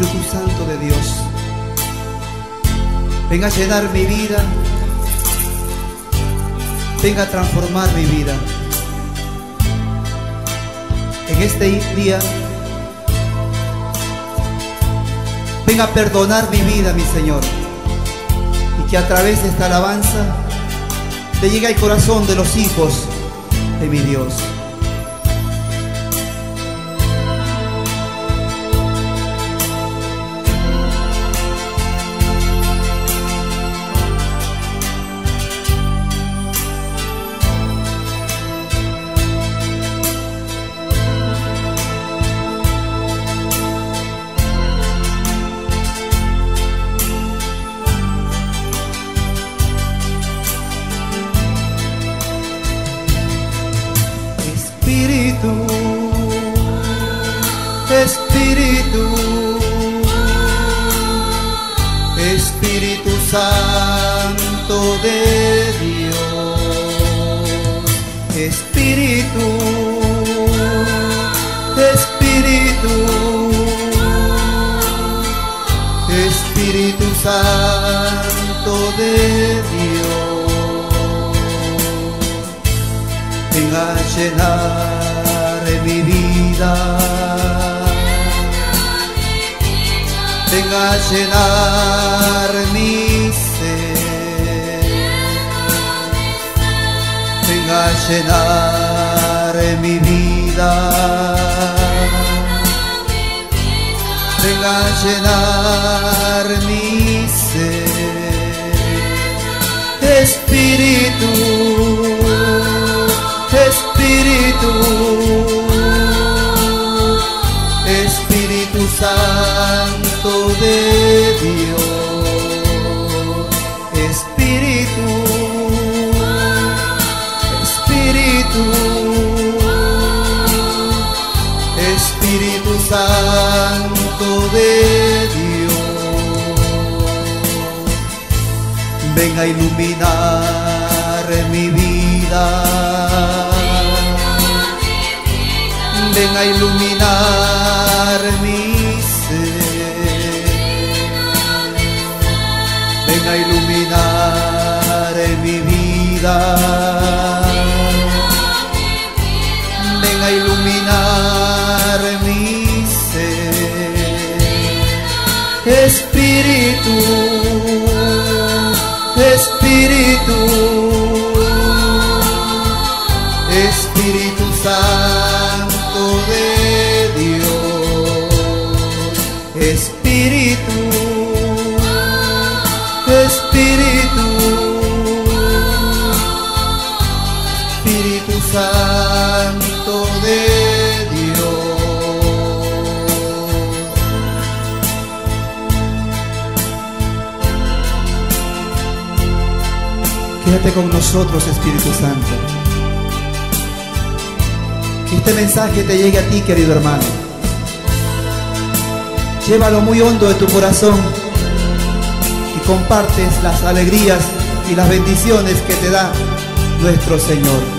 Espíritu Santo de Dios. Venga a llenar mi vida. Venga a transformar mi vida. En este día, venga a perdonar mi vida, mi Señor. Y que a través de esta alabanza te llegue al corazón de los hijos de mi Dios. Espíritu Santo de Dios, Espíritu, Espíritu, Espíritu Santo de Dios. venga a llenar mi vida. Venga a llenar mi ser. Venga a llenar mi vida. Venga a llenar de Dios, Espíritu, Espíritu, Espíritu Santo de Dios, venga a iluminar mi vida. venga a iluminar a iluminar mi vida. Venga a iluminar Quédate con nosotros, Espíritu Santo. Que este mensaje te llegue a ti, querido hermano. Llévalo muy hondo de tu corazón y compartes las alegrías y las bendiciones que te da nuestro Señor.